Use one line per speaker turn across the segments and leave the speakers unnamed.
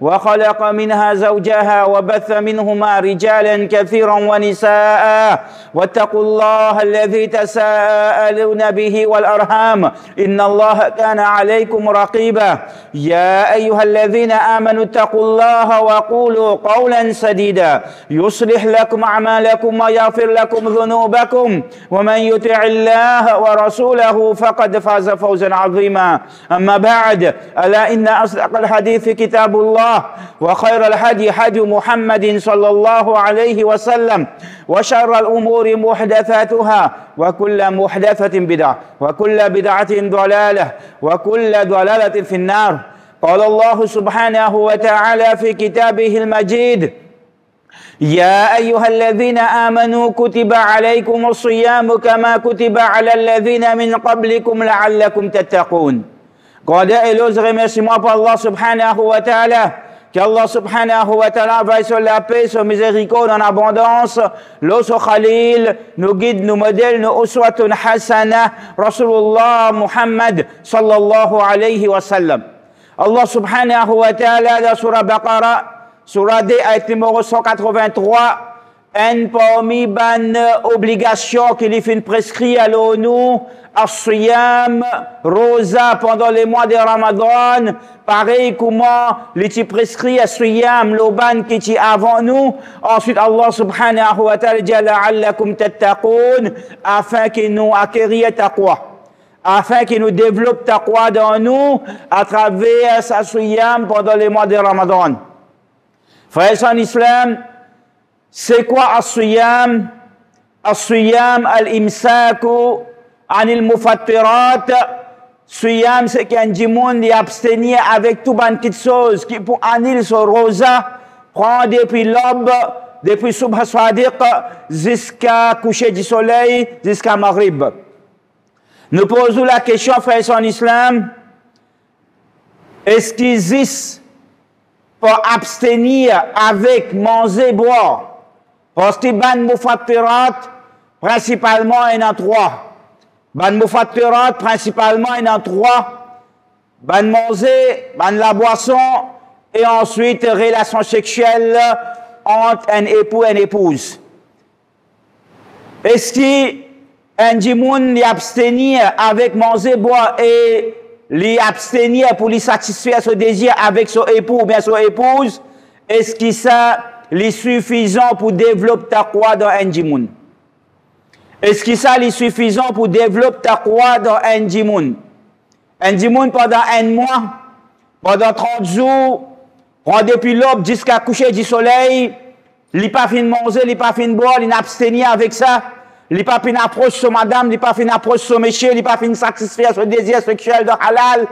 وخلق منها زوجها وبث منهما رجالا كثيرا ونساء. واتقوا الله الذي تساءلون به والارham إن الله كان عليكم رقيبا. يا أيها الذين آمنوا اتقوا الله وقولوا قولا سديدا. يصلح لكم أعمالكم ويغفر لكم ذنوبكم. ومن يطع الله ورسوله فقد فاز فوزا عظيما. أما بعد ألا إن أصدق الحديث كتاب الله. وخير الهدي هدي محمد صلى الله عليه وسلم وشر الأمور محدثاتها وكل محدثة بدعة وكل بدعة ضلالة وكل ضلالة في النار. قال الله سبحانه وتعالى في كتابه المجيد يا أيها الذين آمنوا كتب عليكم الصيام كما كتب على الذين من قبلكم لعلكم تتقون. Qu'Allah et les remerciements par Allah subhanahu wa ta'ala. Qu'Allah subhanahu wa ta'ala veille sur la paix, sur miséricorde en abondance. L'osso Khalil nous guide, nous modèle, nous uswatun hasana. Rasulullah Muhammad sallallahu alayhi wa sallam. Allah subhanahu wa ta'ala dans surah Baqarah, surah D, ayat numéro 183 une parmi ban obligations qu'il fait prescrit à l'ONU, As-Siyam, Rosa pendant les mois de Ramadan, pareil comment les qui prescrit As-Siyam, l'Oban qui est avant nous, ensuite Allah subhanahu wa ta'ala dit la'allakum tattaqun, afin qu'il nous acquérir taqwa afin qu'il nous développe taqwa dans nous à travers sa pendant les mois de Ramadan. Frères en islam, c'est quoi as-siyam? As-siyam al-imsaku anil mufattirat. Siyam, c'est qu'un djimoun y abstenir avec tout ban de choses qui pour anil sur rosa, prend depuis l'aube, depuis subha sadiq, jusqu'à coucher du soleil, jusqu'à maghrib. Nous posons la question, frères en islam, est-ce qu'il existe pour abstenir avec manger, boire? Que ban mufattirat, principalement, il y en a trois. Ban mufattirat, principalement, il y en a trois. Ban manger, ban la boisson, et ensuite, relation sexuelle entre un époux et une épouse. Est-ce qu'un djimoun y abstenir avec manger, boire et lui abstenir pour lui satisfaire ce désir avec son époux ou bien son épouse, est-ce que ça est suffisant pour développer ta croix dans un djimoun? Est-ce que ça est suffisant pour développer ta croix dans un djimoun? Un djimoun pendant un mois, pendant 30 jours, prend depuis l'aube jusqu'à coucher du soleil, il n'a pas fin manger, n'a pas fin boire, il n'a abstenir avec ça, n'a pas fin d'approche sur madame, n'a pas fin d'approche sur monsieur, n'a pas fin satisfaire son désir sexuel de halal.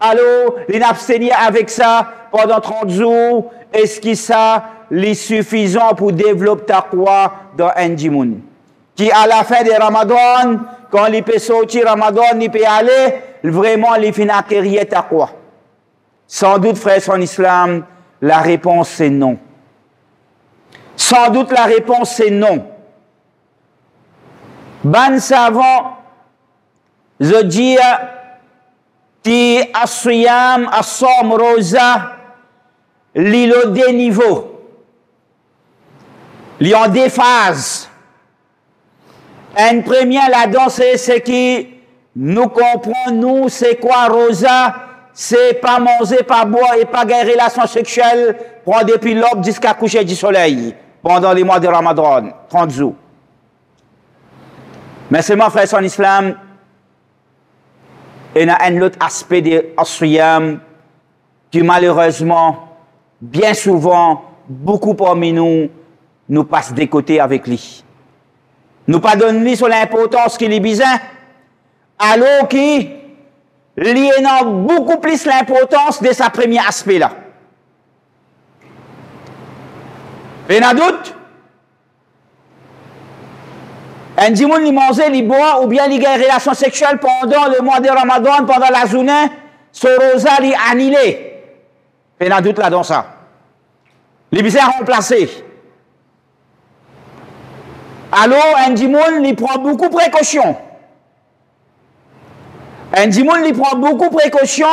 Alors, abstenir avec ça pendant 30 jours. Est-ce que ça est suffisant pour développer ta croix dans un djimoun? Qui à la fin de Ramadan, quand il peut sortir Ramadan, il peut aller, vraiment, il finit acquérir ta croix. Sans doute, frères en islam, la réponse c'est non. Sans doute la réponse c'est non. Ban savant, je dis, qui asuyam, asom, rosa, l'île des niveaux. Il y a des phases. Une première là-dedans, c'est ce qui nous comprend, nous, c'est quoi rosa? C'est pas manger, pas boire et pas guérir relation sexuelle, prendre depuis l'aube jusqu'à coucher du soleil pendant les mois de Ramadan, 30 jours. Mais c'est mon frère en islam, il y a un autre aspect de Asriyam qui malheureusement, bien souvent, beaucoup parmi nous, nous passe des côtés avec lui. nous pas donner sur l'importance qu'il est bizarre, alors qu'il y a beaucoup plus l'importance de sa premier aspect là. Et n'a doute? Un dimanche, il mange, il boit, ou bien il a une relation sexuelle pendant le mois de Ramadan, pendant la journée, son rosa est annulé. Et n'a doute là dans ça. Les bizarres remplacés. Alors, un dimanche, il prend beaucoup de précautions. Un dimanche, il prend beaucoup de précautions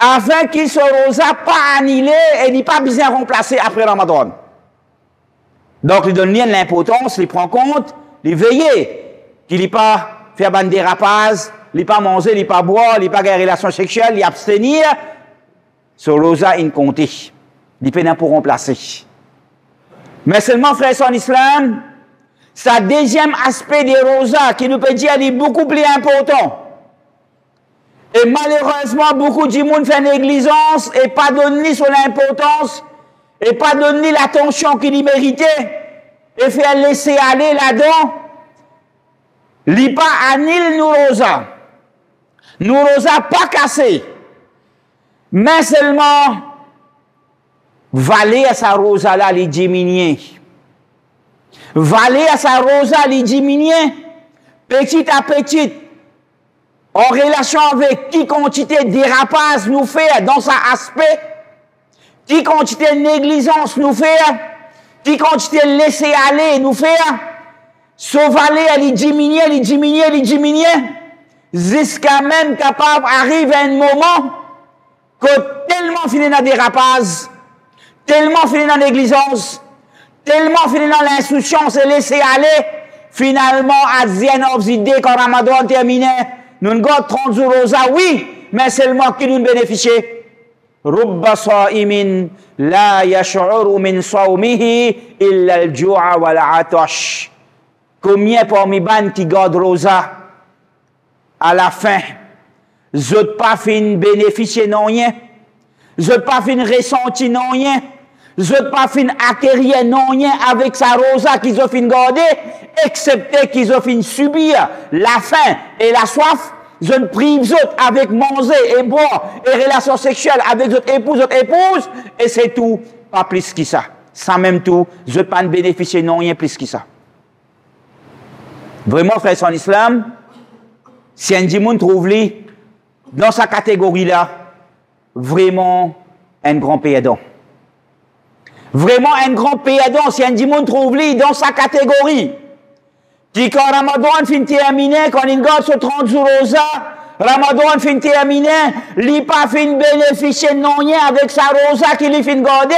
afin qu'il se rosa pas annulé et n'est pas bien remplacé après Ramadan. Donc, il donne l'importance, il prend compte, il veille qu'il n'est pas faire des dérapages, il n'est pas manger, il n'est pas boire, il n'est pas avoir des relations sexuelles, il abstenir. Ce rosa, il compte. Il peine pour remplacer. Mais seulement, frère, en islam, sa deuxième aspect des rosas qui nous peut dire est beaucoup plus important. Et malheureusement, beaucoup de monde fait négligence et pas donné son importance et pas donné l'attention qu'il méritait et fait laisser aller là-dedans. Li pas anil nous rosa. Nous rosa pas cassé. Mais seulement, valer à sa rosa là, les diminuer. Valer à sa rosa, les diminuer. Petit à petit, en relation avec qui quantité dérapage nous fait dans sa aspect, qui quantité négligence nous fait, qui quantité laisser aller nous fait, sauvaler, elle diminuer, elle diminuer, elle diminuer, jusqu'à même capable arrive un moment que tellement fini dans dérapage, tellement fini dans négligence, tellement fini dans l'insouciance et laisser aller, finalement, à Zien of quand Ramadan terminé, nous avons 30 jours rosa, oui, mais seulement qui nous bénéficient. رب صائم لا يشعر من صومه إلا الجوع والعطش Combien parmi ban qui gardent rosa à la fin, je pas fin bénéficier non rien, je pas fin ressentir non rien, je pas fin acquérir non rien avec sa rosa qu'ils ont fin garder, excepté qu'ils ont fin subir la faim et la soif, je ne prive autres avec manger et boire et relations sexuelles avec votre épouse, votre épouse, et c'est tout, pas plus que ça. Sans même tout, je ne pas bénéficier non rien plus que ça. Vraiment, frère, en islam, si un dimanche trouve lui, dans sa catégorie-là, vraiment un grand pédant. Vraiment un grand pédant, si un dimanche trouve lui dans sa catégorie, qui quand Ramadan fin terminé, quand il garde ce 30 jours rosa, Ramadan fin terminé, il pas fin bénéficier non rien avec sa rosa qu'il fin garder,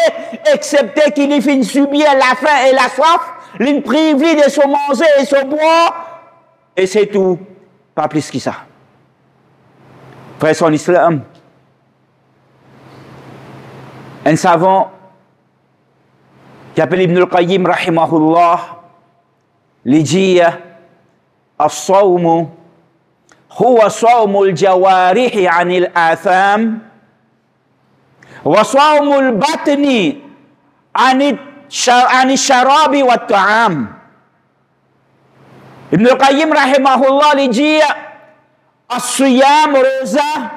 excepté qu'il fin subir la faim et la soif, l'une prive de se manger et se boire, et c'est tout, pas plus que ça. Frère son islam, un savant qui appelle Ibn al-Qayyim, rahimahullah, لجية الصوم هو صوم الجوارح عن الآثام وصوم البطن عن الشراب والطعام ابن القيم رحمه الله لجي الصيام روزة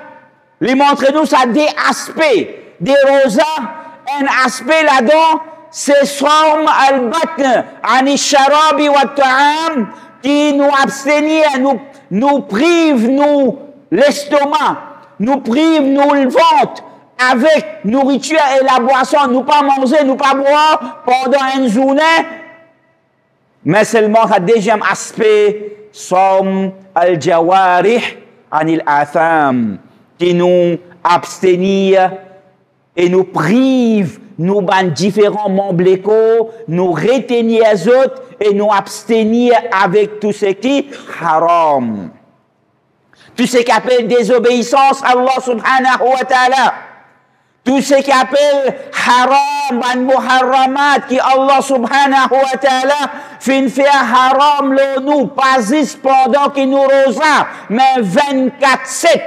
لمونtre nous ça des aspects un aspect là-dedans c'est Soum al-Batn, Anisharabi wa Ta'am, qui nous abstenir, nous, nous prive, nous, l'estomac, nous prive, nous le ventre, avec nourriture et la boisson, nous pas manger, nous pas boire pendant une journée, mais seulement le deuxième aspect, Soum al-Jawarih, Anil Atham, qui nous abstenir et nous prive nous ban différents membres nous retenir les autres et nous abstenir avec tout ce qui haram. Tout ce qui appelle désobéissance à Allah subhanahu wa ta'ala. Tout ce qui appelle haram, ban muharramat qui Allah subhanahu wa ta'ala fin fait haram le nous, pas pendant qu'il nous rosa, mais 24-7,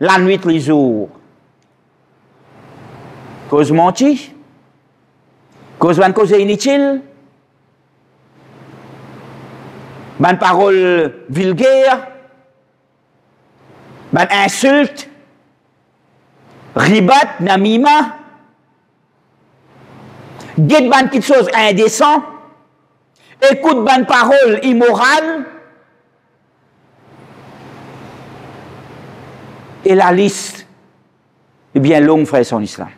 la nuit, les jours. Cause menti? Cause une cause inutile? ban parole vulgaire, ban insulte, ribat, namima, guette ban quelque chose indécent, écoute ban parole immorale, et la liste? Est bien longue, frère son islam.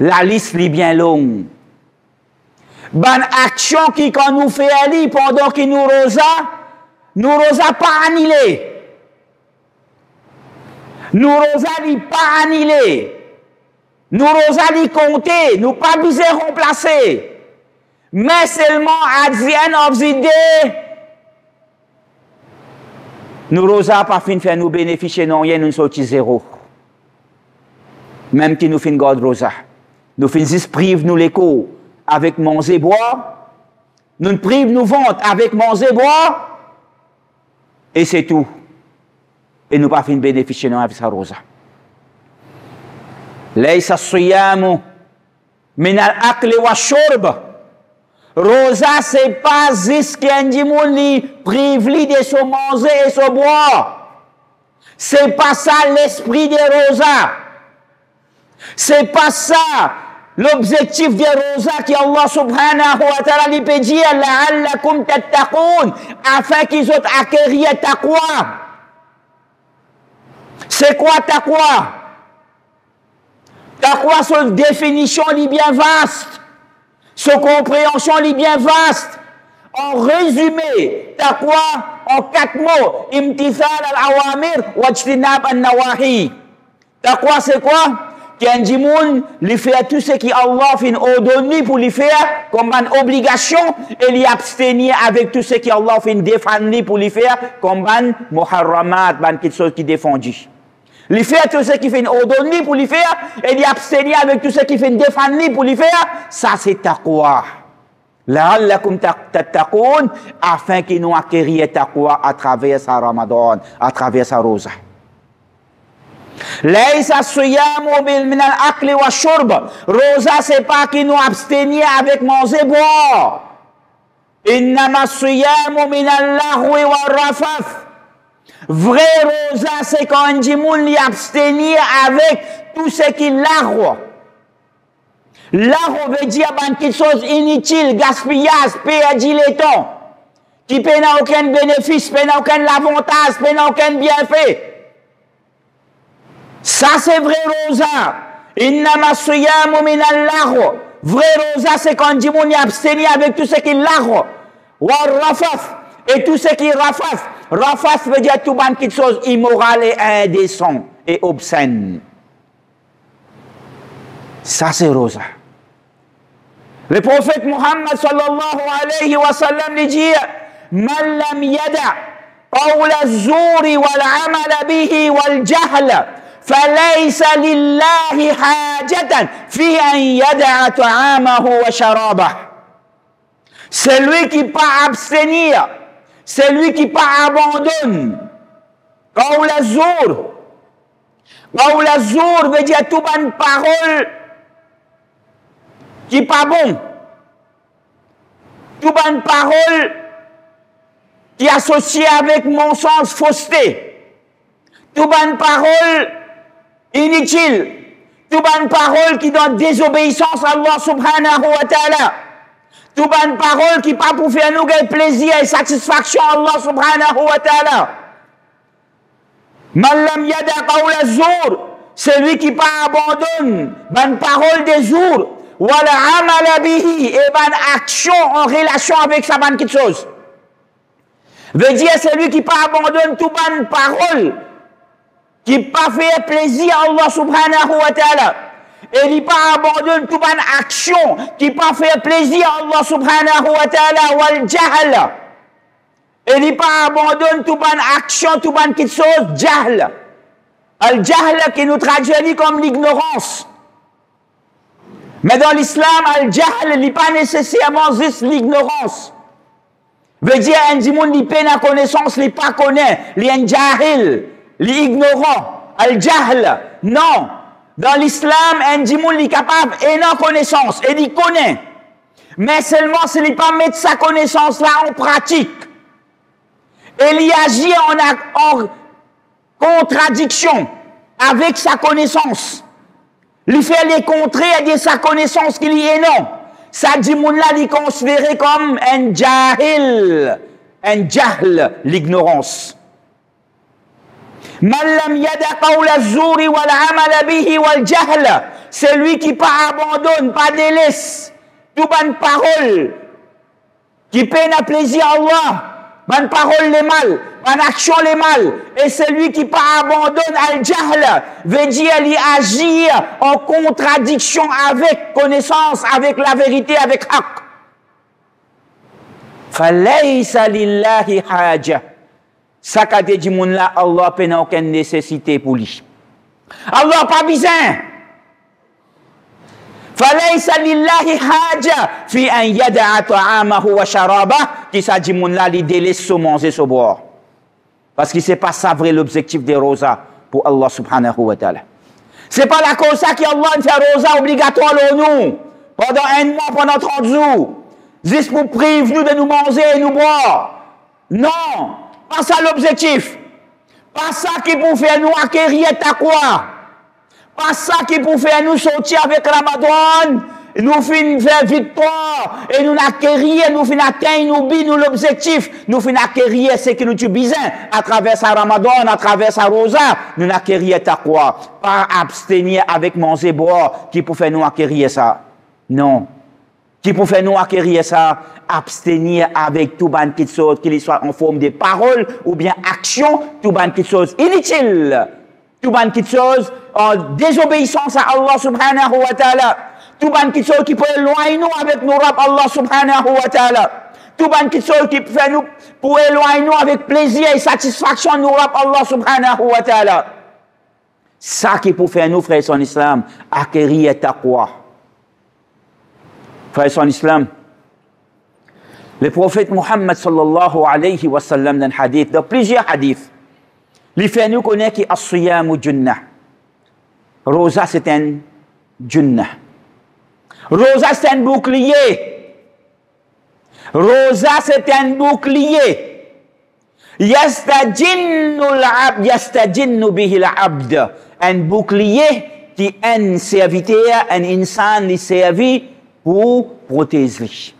La liste est bien longue. Ban action qui quand nous fait aller pendant qu'il nous rosa, nous rosa pas annulé. Nous rosa pas annulé. Nous rosa compter, nous pas besoin remplacer. Mais seulement à the end of the day, nous rosa pas fin faire nous bénéficier non rien nous sorti zéro. Même qui nous fin garde rosa. Nous finissons prive nous l'écho avec manger bois. Nous ne prive nous vente avec manger bois. Et c'est tout. Et nous pas fin bénéficier non avec sa rosa. ليس الصيام من الأكل والشرب Rosa, c'est pas juste qu'un dimanche li prive de se manger et se boire. C'est pas ça l'esprit de Rosa. C'est pas ça l'objectif de Rosa qui Allah subhanahu wa ta'ala lui peut dire la'allakum tattaqoun afin qu'ils ont acquéri taqwa. C'est quoi taqwa? Taqwa, son définition est bien vaste. Son compréhension est bien vaste. En résumé, taqwa, en quatre mots, imtithal al-awamir wajtinab al-nawahi. Taqwa, c'est quoi? Qu'un dimoun lui fait tout ce qui Allah fin ordonné pour lui faire comme une obligation et lui abstenir avec tout ce qui Allah fin défendu pour lui faire comme une muharramat, quelque chose qui défendu. Lui faire tout ce qui fait ordonné pour lui faire et lui abstenir avec tout ce qui fait défendu pour lui faire, ça c'est taqwa. La'allakum tattaqoun afin qu'ils nous acquérir taqwa à travers sa Ramadan, à travers sa Laïsa suyam bil minal akli wa shurb. Rosa, c'est pas qui nous abstenir avec manger boire. Innama suyam minal lahwi wa rafaf. Vrai rosa, c'est quand on dit abstenir avec tout ce qui l'arbre. L'arbre veut dire ben quelque chose inutile, gaspillage, pédit les temps, qui n'a aucun bénéfice, n'a aucun avantage, n'a aucun bienfait. Ça, c'est vrai rosa. Innama siyamu min al Vrai rosa, c'est quand dimoun lui abstenir avec tout ce qui l'arro. Wa rafaf. Et tout ce qui est rafas, rafas veut dire tout ban quelque chose immoral et indécent et obscène. Ça c'est rosa. Le prophète Muhammad sallallahu alayhi wa sallam lui dit Man lam yada قول الزور والعمل به والجهل فليس لله حاجة في أن يدع طعامه وشرابه Celui qui pas abstenir c'est lui qui pas abandonne. Qaoul azur. Qaoul azur veut dire tout bonne parole qui pas bon. Tout bonne parole qui est associée avec mon sens fausseté. Tout bonne parole inutile. Tout bonne parole qui donne désobéissance à Allah subhanahu wa ta'ala. Tout bonne parole qui pas pour faire nous plaisir et satisfaction à Allah subhanahu wa ta'ala. Malam yada zour, celui qui pas abandonne, bonne parole des jours, wala amala bihi, et bonne action en relation avec sa bonne chose. Veut dire celui qui pas abandonne tout bonne parole, qui pas fait plaisir à Allah subhanahu wa ta'ala et il pas abandonne toute une action qui pas faire plaisir à Allah subhanahu wa ta'ala wal jahl. Et il pas abandonne toute une action, toute une quelque chose, jahl. Al jahl qui nous traduit comme l'ignorance. Mais dans l'islam, al jahl n'est pas nécessairement juste l'ignorance. Veut dire un dimoun à connaissance, il pas connaît, il est jahil, l'ignorant, al jahl. Non, dans l'islam, un djimoun est capable et non connaissance, et il connaît. Mais seulement s'il pas mettre sa connaissance là en pratique. Et il agit en, en contradiction avec sa connaissance. Il fait les contrées de sa connaissance qu'il y est non. Ça dit là, il considéré comme un jahil, un jahl, l'ignorance. C'est lui qui pas abandonne, pas délaisse, tout bonne parole, qui peine à plaisir à Allah, bonne parole les mal, bonne action les mal, et celui qui pas abandonne al-jahl, veut dire il agir en contradiction avec connaissance, avec la vérité, avec haq. فليس لله حاجه ça qu'a dit moun là, Allah n'a aucune nécessité pour lui. Allah pas besoin. فليس لله حاجة في أن يدع طعامه وشرابه qui ça dit moun là, il délaisse son manger, son boire. Parce que c'est pas ça vrai l'objectif des rosas pour Allah subhanahu wa ta'ala. C'est pas la cause ça qu'Allah fait rosa obligatoire pour nous pendant un mois, pendant 30 jours. Juste pour priver nous de nous manger et nous boire. Non. Pas ça l'objectif. Pas ça qui pour faire nous acquérir ta quoi. Pas ça qui pour faire nous sortir avec Ramadan. Nous finissons faire victoire. Et nous acquérir, nous finissons atteindre nous, nous l'objectif. Nous finissons acquérir ce que nous tu besoin. À travers sa Ramadan, à travers sa Rosa. Nous acquérir ta quoi. Pas abstenir avec manger boire qui pour faire nous acquérir ça. Non qui pour faire nous acquérir ça, abstenir avec tout ban qui chose, qu'il soit en forme de parole ou bien action, tout ban qui chose inutile, tout ban qui chose en désobéissance à Allah subhanahu wa ta'ala, tout ban qui chose qui peut éloigner nous avec nos rap Allah subhanahu wa ta'ala, tout ban qui chose qui peut nous pour éloigner nous avec plaisir et satisfaction nous rap Allah subhanahu wa ta'ala. Ça qui peut faire nous, frères en islam, acquérir taqwa. فايسون إسلام. لي بروفيت محمد صلى الله عليه وسلم دان حديث. دو بليزيا حديث لي فانيو الصيام جنة. روزا ستان جنة. روزا ستان بوكلية. روزا ستان بوكلية. يستجن العبد يستجن به العبد. أن بوكليي تي أن سيفيتيا أن إنسان لسيفي pour protéger.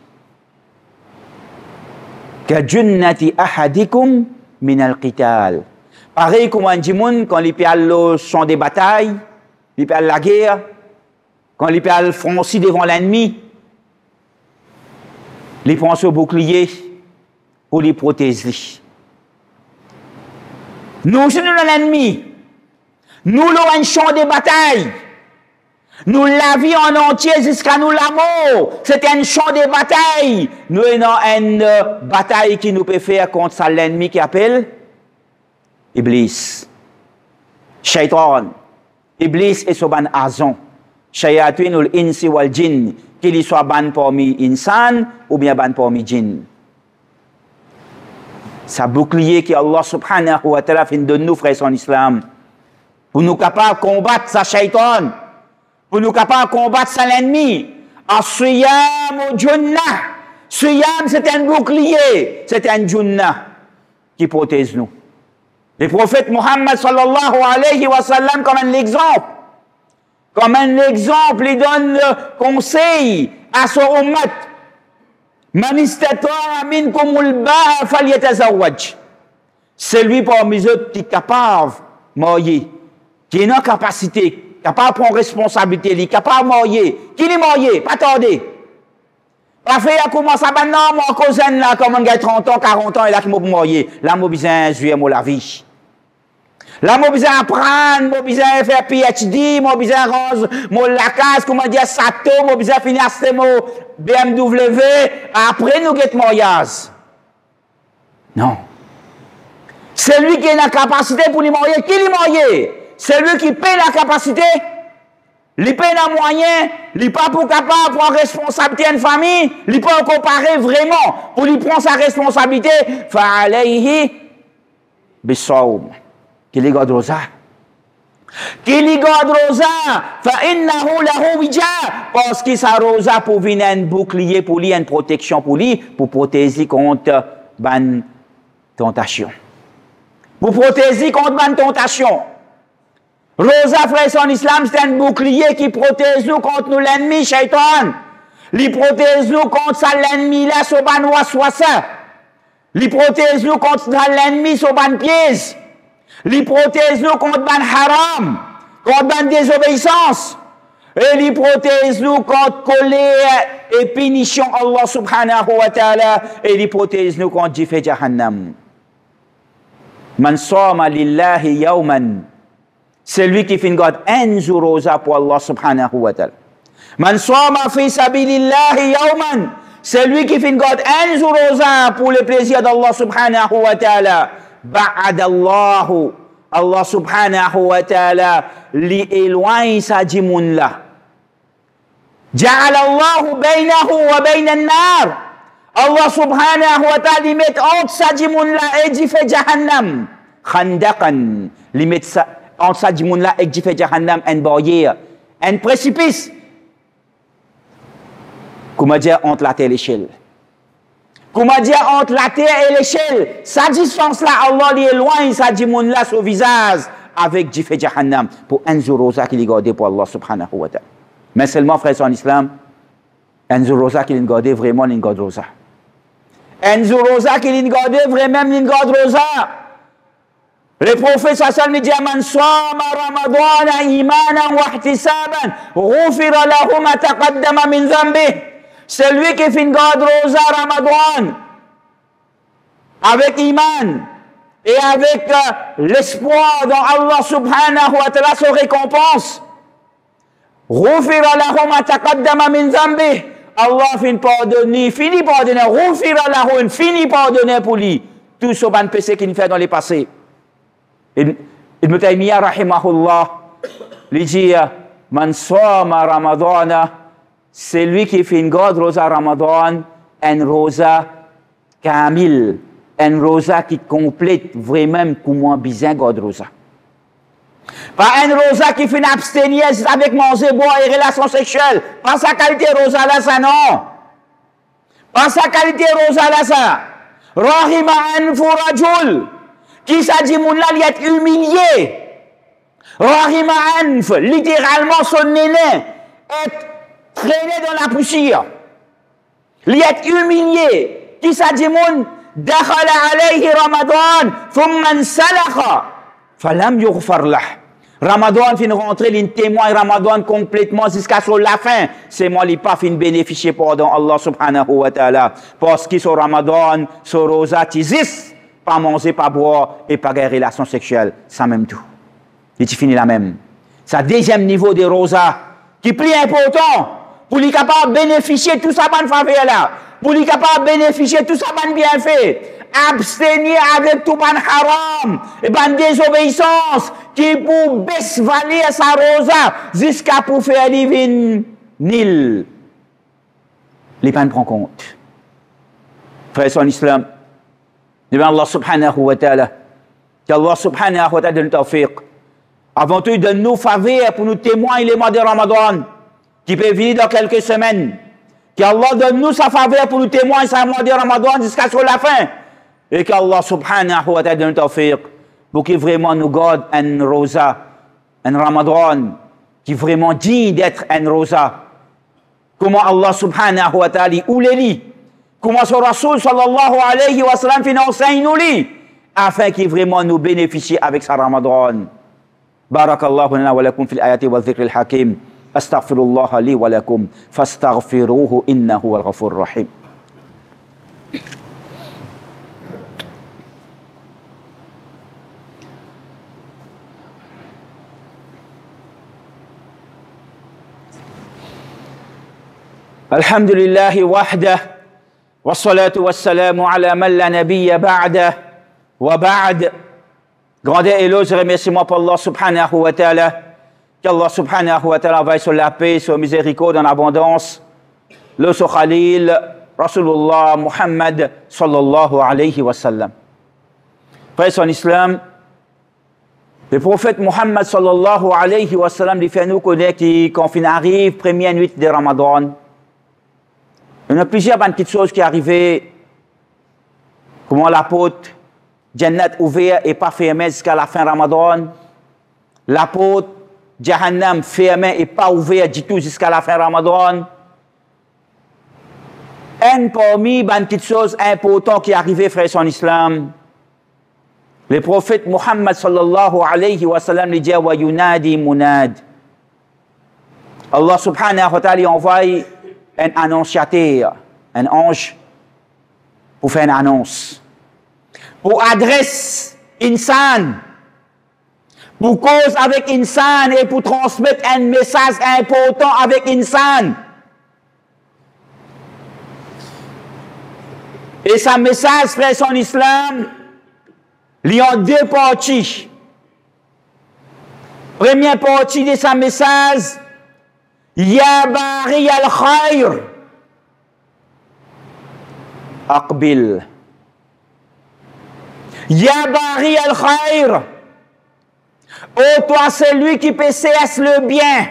Kajunnati ahadikum min al-qital. Pareil comme on dit quand les pays sont des batailles, les pays la guerre, quand les pays font aussi devant l'ennemi, les prend au bouclier pour les protéger. Nous sommes l'ennemi. Nous, l'avons champ des batailles. Nous la vie en entier jusqu'à nous l'amour. C'était un champ de bataille. Nous avons une bataille qui nous peut faire contre l'ennemi qui appelle Iblis. Shaitan. Iblis est ce ban azon. Shayatin ul insi wal jinn. Qu'il soit ban parmi insan ou bien ban parmi jinn. Ça bouclier que Allah subhanahu wa ta'ala fait de nous, frères en islam. Pour nous capables de combattre sa shaitan pour nous capables de combattre l'ennemi. As-siyam junnah. Siyam, c'est un bouclier, c'est un junnah qui protège nous. Le prophète Muhammad sallallahu alayhi wa sallam comme un exemple. Comme un exemple, il donne le conseil à son ummat. Man istata'a minkum al-ba'a. Celui parmi eux qui est capable mourir, qui a une capacité capable de prendre responsabilité, il est capable de mourir. Qui est? Pas tarder. Pas faire commence à ben non, mon cousin là, comme on a 30 ans, 40 ans, il a qui m'a mourir. Là, moi, besoin de la vie. Là, moi, besoin apprendre, besoin PhD, moi, rose, la comment dire, Sato, moi, besoin finir ce BMW. Après, nous, get mariage. Non. C'est lui qui a la capacité pour lui mourir. Qui lui c'est lui qui paye la capacité, il paye la moyen, il pas pour capable prendre responsabilité d'une famille, il peut comparer vraiment, pour lui prendre sa responsabilité, fa'alayhi bisawm. Qu'il garde rosa? Qu'il garde rosa, fa'innahu lahu wija, parce qu'il sa rosa pour venir un bouclier pour lui, une protection pour lui, pour protéger contre ban tentation. Pour protéger contre ban tentation. Rosa, frère, en islam, c'est un bouclier qui protège nous contre nous l'ennemi, shaitan. Il protège nous contre ça l'ennemi là, ban waswasa. Il protège nous contre l'ennemi, sur ban piège. Il protège nous contre ban haram, contre ban désobéissance. Et il protège nous contre colère et punition Allah subhanahu wa ta'ala. Et il protège nous contre jifé jahannam. Man sama lillahi yawman. Celui qui fait une garde un jour rosa pour Allah subhanahu wa ta'ala. Man sama fi sabilillahi yawman. Celui qui fait une garde un jour rosa pour le plaisir d'Allah subhanahu wa ta'ala. بعد الله الله سبحانه وتعالى لإلوان ساجمون له جعل الله بينه وبين النار الله سبحانه وتعالى met entre ساجمون له et في جهنم خندقا li met entre ça, du monde là, et fait jahannam, un barrière, un précipice. Comment dire entre la terre et l'échelle? Comment dire entre la terre et l'échelle? Sa distance là, Allah éloigne ça du monde là, son visage, avec fait jahannam, pour un rosa qu'il est gardé pour Allah subhanahu wa ta'ala. Mais seulement, frères en islam, un rosa qu'il est gardé vraiment, il est gardé rosa. Un rosa qu'il est gardé vraiment, il est rosa. Le prophète sallallahu dit Man sama ramadana imanan wa ihtisaban, ghufira lahu ma taqaddama min. Celui qui fait une rosa Ramadan avec iman et avec euh, l'espoir dans Allah subhanahu wa ta'ala son récompense. Allah finit pardonner, finit pardonner, Rufira lahu, finit pardonner pour lui tout ce ban péché qu'il fait dans les passés. Ibn Taymiyyah rahimahullah, lui dit, man sama ramadana c'est lui qui fait une grande rosa Ramadan, une rosa kamil, une rosa qui complète vraiment comment bien grande rosa. Pas une rosa qui fait une abstinence avec manger, boire et relations sexuelles. Pas sa qualité rosa là, ça non. Pas sa qualité rosa là, ça. Rahima anfu Qui s'est dit, mon là, il est humilié. Rahima anf, littéralement son néné, est traîner dans la poussière, il est humilié, qui s'a dit mon دخل عليه رمضان ثم انسلخ فلم يغفر له Ramadan fin rentrer, il témoigne Ramadan complètement jusqu'à sur la fin. C'est moi qui pas fin bénéficier pardon Allah subhanahu wa ta'ala. Parce que sur Ramadan, sur Rosa, tizis, pas manger, pas boire et pas guérir relation sexuelle. Ça même tout. Il finit la même. Le deuxième niveau de Rosa, qui est plus important pour lui capable bénéficier tout ça bonne faveur là, pour lui capable bénéficier tout ça bien bienfait, abstenir avec tout ban haram et ban désobéissance qui pour baisser valer sa rosa jusqu'à pour faire divine nil. Les pas prend compte. Frères en islam, devant Allah subhanahu wa ta'ala, qu'Allah subhanahu wa ta'ala donne tawfiq. Avant tout, il donne nous faveur pour nous témoigner les mois de Ramadan qui peut venir dans quelques semaines. Qu'Allah donne nous sa faveur pour nous témoigner sa mois de Ramadan jusqu'à la fin. Et qu'Allah subhanahu wa ta'ala donne tawfiq pour qu'il vraiment nous garde un rosa, un Ramadan qui vraiment dit d'être un rosa. Comment Allah subhanahu wa ta'ala ou les lit. Comment son Rasul sallallahu alayhi wa sallam enseigne nous lit afin qu'il vraiment nous bénéficie avec sa Ramadan. Barakallahu lana wa lakum fil ayati wa dhikri al-hakim. أستغفر الله لي ولكم فاستغفروه إنه هو الغفور الرحيم الحمد لله وحده والصلاة والسلام على من لا نبي بعده. وبعد غادة إلوزر ميسي موب الله سبحانه وتعالى الله سبحانه وتعالى فايس لا بيس وميزيريكود ان ابوندونس لو خليل رسول الله محمد صلى الله عليه وسلم فايس ان اسلام Le prophète Mohammed sallallahu alayhi wa sallam, il fait nous connaître quand on arrive, première nuit de Ramadan, il y a plusieurs petites choses qui arrivaient, comment la porte, Jannat ouvert et pas fermée jusqu'à la fin Ramadan. La porte, Jahannam fermée et pas ouvert du tout jusqu'à la fin Ramadan. Un parmi les petites choses importantes qui arrivaient, frères en islam, le prophète Muhammad sallallahu alayhi wa sallam dit wa yunadi munad. Allah subhanahu wa ta'ala envoie un annonciateur, un ange, pour faire une annonce, pour adresse insan, pour cause avec insan et pour transmettre un message important avec insan. Et ce message, frère, son islam, il y a deux parties. Première partie de ce message, Ya bari al-khayr, aqbil. Ya bari al-khayr, ô toi celui qui cesser le bien.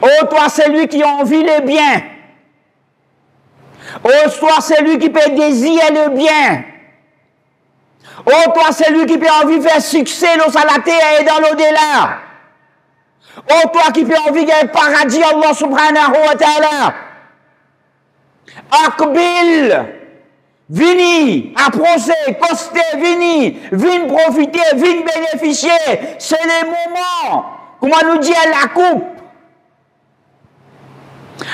Ô toi celui qui envie le bien. Ô toi celui qui peut désirer le bien. Oh, toi, c'est lui qui peut envie faire succès dans la terre et dans l'au-delà. Oh, toi qui peux envie de paradis, Allah subhanahu wa ta'ala. Akbil, vini, approcher, coster, vini, vini profiter, vini bénéficier. C'est le moment, comment nous dit la coupe.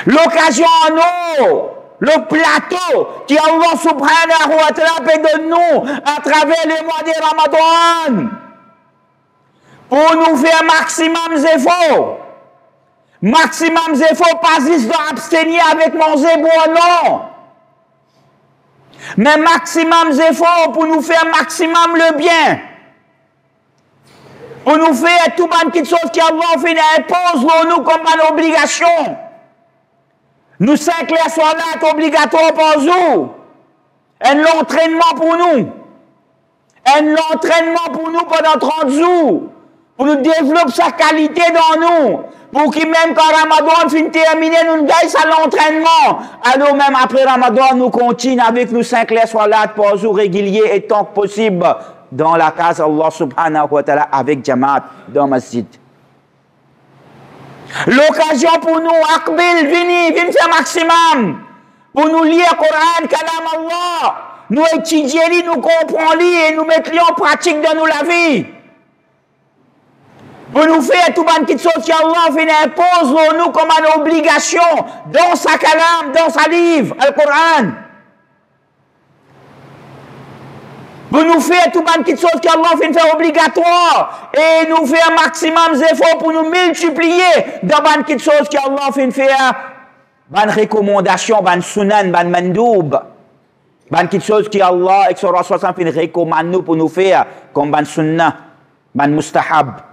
L'occasion en eau le plateau qui Allah subhanahu wa ta'ala de nous à travers les mois de Ramadan pour nous faire maximum d'efforts. Maximum d'efforts, pas juste d'abstenir avec manger bon, non. Mais maximum d'efforts pour nous faire maximum le bien. Pour nous faire tout les petites choses qui Allah fait impose pour nous comme une obligation. Nous cinq les soirs là obligatoire pour nous. Un entraînement pour nous. Un entraînement pour nous pendant 30 jours. Pour nous développer sa qualité dans nous. Pour que même quand Ramadan finit terminé, nous gagnons ça l'entraînement. Alors même après Ramadan, nous continuons avec nous cinq les soirs pour jour réguliers et tant que possible dans la case Allah subhanahu wa ta'ala avec Jamaat dans le masjid. L'occasion pour nous, Akbil, venez, venez faire maximum. Pour nous lire Coran, Kalam Allah. Nous étudier, nous comprendre et nous mettre en pratique dans nous la vie. Pour nous faire tout le petites choses qu'Allah fait impose nous comme une obligation dans sa kalam, dans sa livre, le Coran. Pour nous faire tout le petites choses qu'Allah fait faire obligatoire et nous faire maximum d'efforts pour nous multiplier dans les petites choses qu'Allah fait faire ban recommandation, ban sunan, ban mandoub. Ban choses qu'Allah et son Rasul fait recommande nous pour nous faire comme ban sunnah, ban mustahab.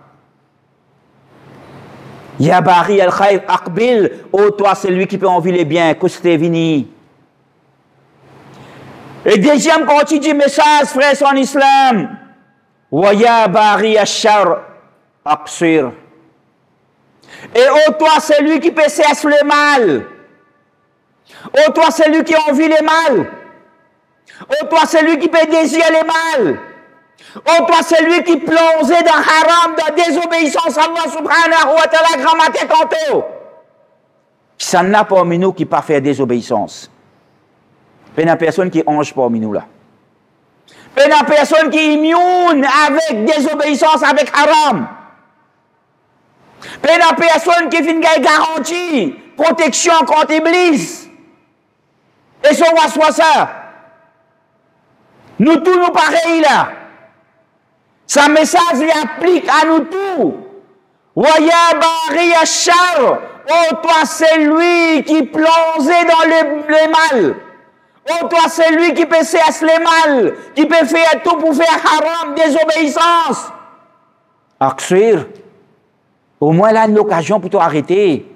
Ya bari al khayr aqbil, oh toi c'est lui qui peut envie les biens, que vini. Et deuxième partie du message, frère, en islam. Waya bari ashar aqsir. Et oh toi, c'est lui qui peut cesser le mal. Oh toi, c'est lui qui envie le mal. Oh toi, c'est lui qui peut désirer le mal. Oh toi, c'est lui qui plongeait dans haram, dans désobéissance à Allah subhanahu wa ta'ala, grand matin tantôt. Ça n'a pas nous qui pas désobéissance. Il y a personne qui ange parmi nous là. Il y a personne qui immune avec désobéissance, avec haram. Il y a personne qui une garantie, protection contre Iblis. Et ce soit ça. Nous tous nous pareils là. Ce message il applique à nous tous. Waya bari Oh toi c'est lui qui plongeait dans le mal. Oh, toi, c'est lui qui peut cesser le mal, qui peut faire tout pour faire haram, désobéissance. Aksir, au moins là, une occasion pour t'arrêter.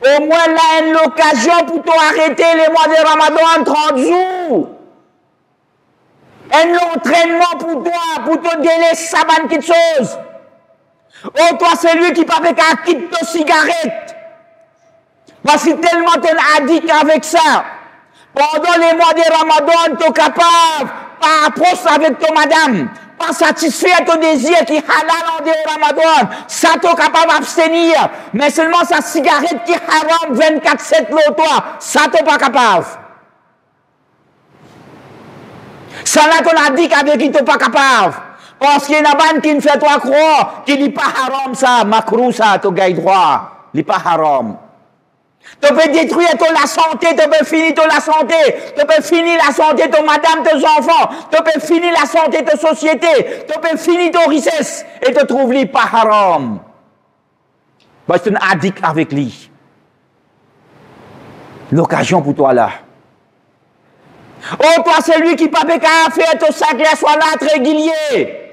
Au moins là, une occasion pour t'arrêter les mois de Ramadan en 30 jours. Un entraînement pour toi, pour te délaisser sa bonne petite chose. Oh, toi, c'est lui qui peut avec un kit de cigarette. Parce que tellement t'es addict avec ça. Pendant les mois de Ramadan, tu es capable, par approche avec ton madame, pas satisfaire ton désir qui halal en dehors Ramadan, ça tu es capable d'abstenir. Mais seulement sa cigarette qui haram 24-7 toi, ça tu pas capable. Ça là ton addict avec qui tu pas capable. Parce qu'il y a une qui ne fait toi croire qu'il n'est pas haram ça, makrou ça, tu gagnes droit. Il n'est pas haram. Tu peux détruire ton la santé, tu peux finir ton la santé, tu peux finir la santé de madame, tes enfants, tu peux finir la santé de société, tu peux finir ton richesse et te trouver pas haram. Parce que tu un addict avec lui. L'occasion pour toi là. Oh, toi, c'est lui qui peut faire ton sac soit là, très.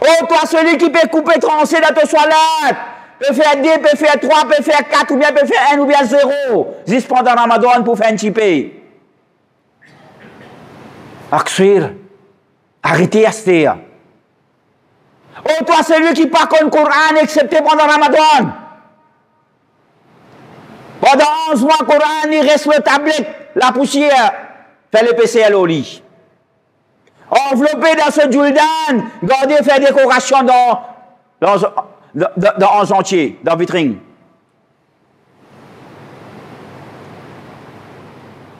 Oh, toi, celui qui peut couper, trancher dans ton salade peut faire 2, peut faire 3, peut faire 4, ou bien peut faire 1 ou bien 0. Juste pendant Ramadan pour faire un chipé. Aksir, arrêtez se Oh, toi, celui qui parle le Coran, excepté pendant Ramadan. Pendant 11 mois, Coran, il reste le tablette, la poussière, fait le PCL au lit. Enveloppé dans ce Jordan, gardez, faire décoration dans, dans, dans, dans un entier, dans vitrine.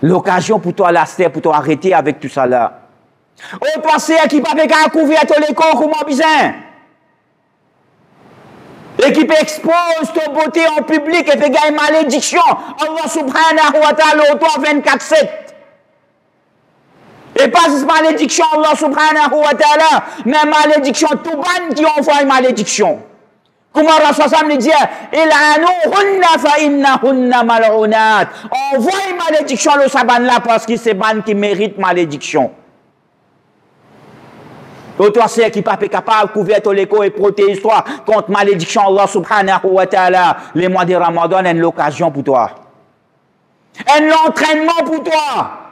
L'occasion pour toi, la pour toi arrêter avec tout ça là. Au passé, qui peut faire couvrir tous les corps comme besoin. Et qui peut exposer ton beauté en public et fait gagner malédiction. Allah subhanahu wa ta'ala, au 24-7. Et pas cette malédiction, Allah subhanahu wa ta'ala, mais malédiction, tout ban qui envoie une malédiction. Comment Rasul dit, Il'anuhunna fa innahunna mal'unat. Envoie une malédiction le saban là parce que c'est ban qui mérite malédiction. Toi, c'est qui pas capable couvrir ton écho et protéger toi contre malédiction Allah subhanahu wa ta'ala. Les mois de Ramadan, une l'occasion pour toi. Un entraînement pour toi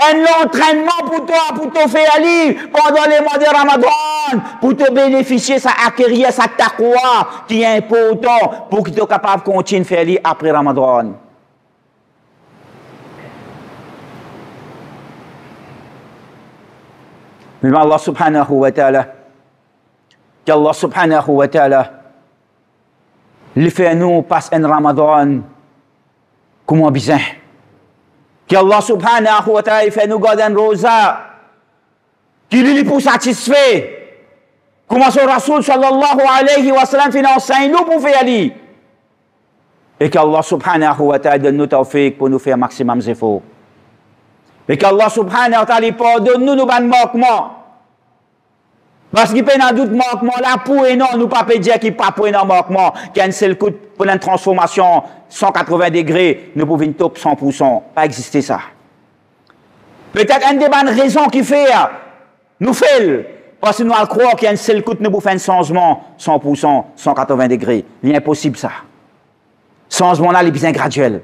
un entraînement pour toi, pour te faire aller pendant les mois de Ramadan, pour te bénéficier, ça acquérir sa taqwa qui est important pour que tu sois capable de continuer à faire après Ramadan. من الله سبحانه وتعالى. كي الله سبحانه وتعالى اللي في نو باس ان رمضان كما بزح كي الله سبحانه وتعالى في نو غدا روزا كي اللي بو ساتيسفي كما سو رسول صلى الله عليه وسلم في نو سينو بو في علي اي كي الله سبحانه وتعالى نو توفيق بو نو في ماكسيمم زفو Et qu'Allah subhanahu wa ta'ala pardonne nous nos manquements. Parce qu'il peut y avoir doute manquement là pour et non, nous pas dire qu'il pas pour un manquement, qu'il y a un seul coup pour une transformation 180 degrés, nous pouvons top 100%. Pas exister ça. Peut-être une des bonnes raisons qui fait, nous fait, parce que nous allons croire qu'il y a un seul coup, nous pouvons faire un changement 100%, 180 degrés. Il est impossible ça. Changement là, il est bien graduel.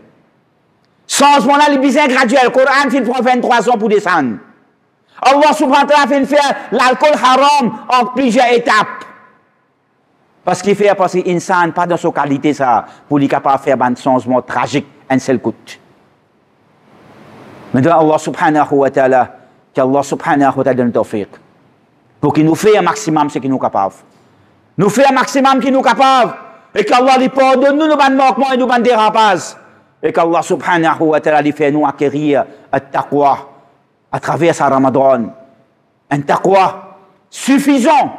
Changement là, il est graduel. Coran, il prend 23 ans pour descendre. Allah subhanahu wa ta'ala fait faire l'alcool haram en plusieurs étapes. Parce qu'il fait parce qu'insan pas dans sa qualité ça, pour lui capable de faire un changement tragique un seul coup. Mais Allah subhanahu wa ta'ala, qu'Allah subhanahu wa ta'ala donne tawfiq. Pour qu'il nous fait un maximum ce qu'il nous capable. Nous fait un maximum qu'il nous capable. Et qu'Allah lui pardonne nous nos manquements et nos dérapages. Et qu'Allah subhanahu wa ta'ala fait nous acquérir le taqwa à travers sa Ramadan. Un taqwa suffisant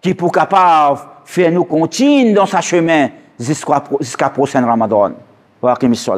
qui pour capable faire nous continuer dans sa chemin jusqu'à jusqu'à prochain Ramadan. Wa aqimis